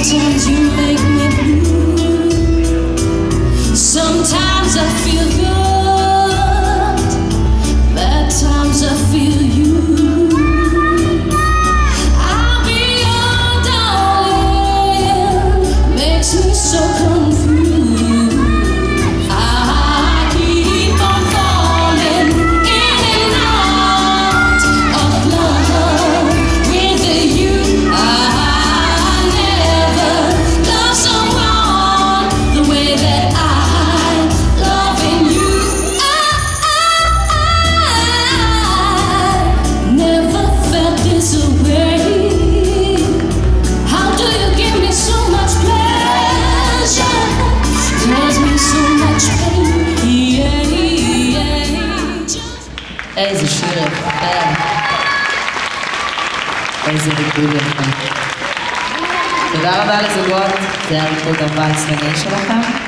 Sometimes you make me blue. Sometimes I feel good. Bad times I feel you. I'll be your darling. Makes me so confused. איזה שיר יפה. איזה ריקוד יפה. תודה רבה לזוגות, זה היה ריקוד הבא הצלני שלכם.